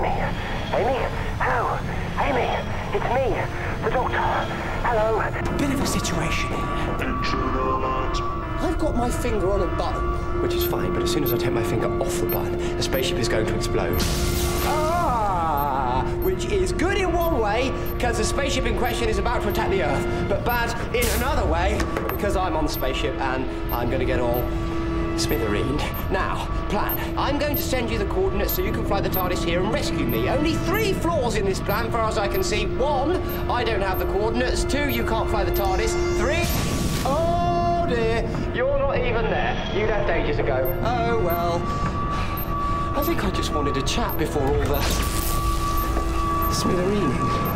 Amy. Amy? Hello? Amy, it's me, the doctor. Hello. Bit of a situation here. I've got my finger on a button. Which is fine, but as soon as I take my finger off the button, the spaceship is going to explode. Ah! Which is good in one way, because the spaceship in question is about to attack the Earth, but bad in another way, because I'm on the spaceship and I'm going to get all smithereened. Now, plan. I'm going to send you the coordinates so you can fly the TARDIS here and rescue me. Only three flaws in this plan, far as I can see. One, I don't have the coordinates. Two, you can't fly the TARDIS. Three, oh dear, you're not even there. You left ages ago. Oh well. I think I just wanted to chat before all the smithereening.